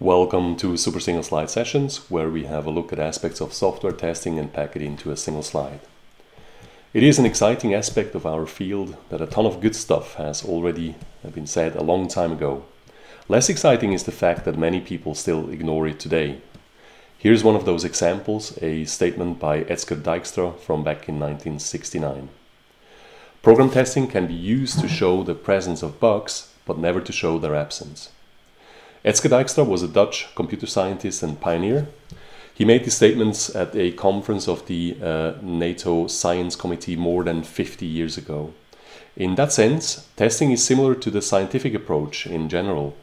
Welcome to Super Single Slide Sessions, where we have a look at aspects of software testing and pack it into a single slide. It is an exciting aspect of our field that a ton of good stuff has already been said a long time ago. Less exciting is the fact that many people still ignore it today. Here's one of those examples, a statement by Edsger Dijkstra from back in 1969. Program testing can be used to show the presence of bugs, but never to show their absence. Edsger Dijkstra was a Dutch computer scientist and pioneer. He made these statements at a conference of the uh, NATO Science Committee more than 50 years ago. In that sense, testing is similar to the scientific approach in general.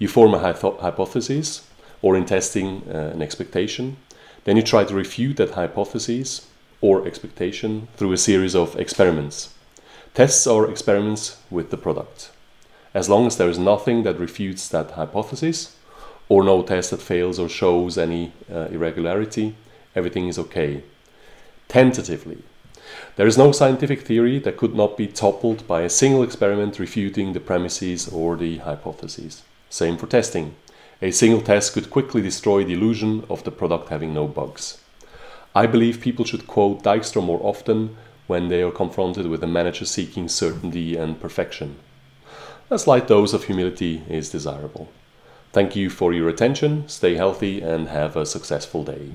You form a hypothesis, or in testing, uh, an expectation. Then you try to refute that hypothesis or expectation through a series of experiments. Tests are experiments with the product. As long as there is nothing that refutes that hypothesis, or no test that fails or shows any uh, irregularity, everything is okay. Tentatively, there is no scientific theory that could not be toppled by a single experiment refuting the premises or the hypotheses. Same for testing. A single test could quickly destroy the illusion of the product having no bugs. I believe people should quote Dijkstra more often when they are confronted with a manager seeking certainty and perfection. A slight dose of humility is desirable. Thank you for your attention, stay healthy, and have a successful day.